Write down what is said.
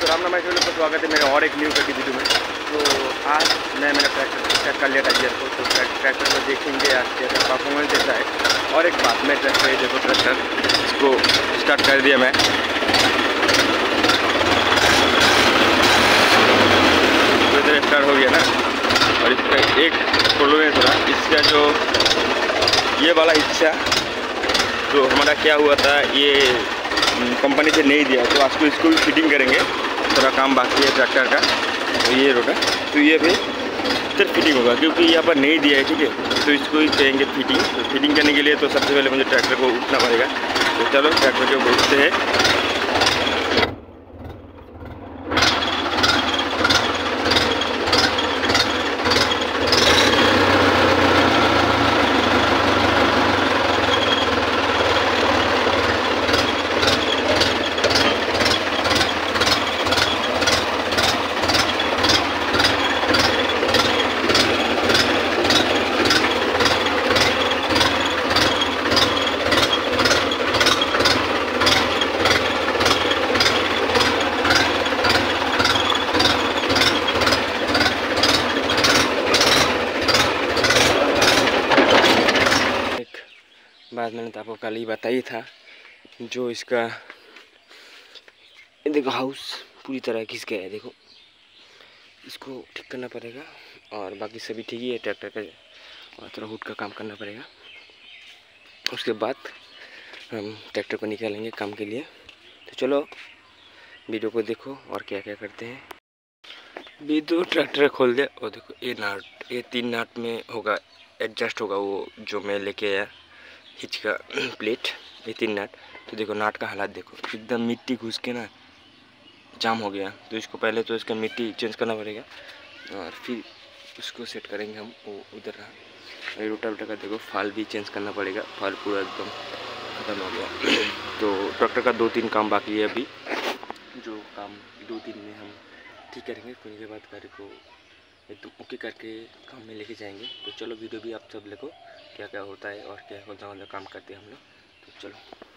तो राम नाम लोग स्वागत है। मेरे और एक न्यू कटी वीडियो में। तो आज मैं मेरा ट्रैक्टर चेक कर लिया टाइजर को तो ट्रैक्टर को देखेंगे आज कैसा परफॉर्मेंस देता है। और एक बात, मैं ट्रैक्टर देखो ट्रैक्टर इसको स्टार्ट कर दिया मैं। तो स्टार्ट हो गया ना। और इसका एक प्रॉब्लम थोड़ा इसका जो, ये वाला हिस्सा तो हमारा क्या हुआ था, ये कंपनी से नहीं दिया। तो आज को इसको भी फिटिंग करेंगे। थोड़ा काम बाकी है ट्रैक्टर का तो ये रोड है। तो ये भी सिर्फ़ फिटिंग होगा, क्योंकि यहाँ पर नहीं दिया है, ठीक है? तो इसको ही कहेंगे फिटिंग तो फिटिंग करने के लिए तो सबसे पहले मुझे ट्रैक्टर को उठना पड़ेगा। तो चलो, ट्रैक्टर जो उठते हैं। बात मैंने तो आपको कल ही बताई था जो इसका देखो हाउस पूरी तरह घिस गया है, देखो। इसको ठीक करना पड़ेगा और बाकी सभी ठीक ही है ट्रैक्टर का और थोड़ा हुड का काम करना पड़ेगा। उसके बाद हम ट्रैक्टर को निकालेंगे काम के लिए। तो चलो वीडियो को देखो और क्या क्या करते हैं। भी तो ट्रैक्टर खोल दिया। और देखो, ये नाट ये तीन नाट में होगा एडजस्ट होगा वो जो मैं लेके आया। हिच का प्लेट ये तीन नाट। तो देखो, नाट का हालात देखो। एकदम मिट्टी घुस के ना, जाम हो गया। तो इसको पहले तो इसका मिट्टी चेंज करना पड़ेगा और फिर उसको सेट करेंगे हम, वो उधर रहा। रोटा रोटा का देखो, फाल भी चेंज करना पड़ेगा। फाल पूरा एकदम ख़त्म हो गया। तो ट्रैक्टर का दो तीन काम बाकी है अभी। जो काम दो तीन में हम ठीक करेंगे, फिर के बाद गाड़ी को एकदम ओके करके काम में लेके जाएँगे। तो चलो, वीडियो भी आप सब देखो क्या क्या होता है और क्या कौन सा काम करते हैं हम लोग। तो चलो।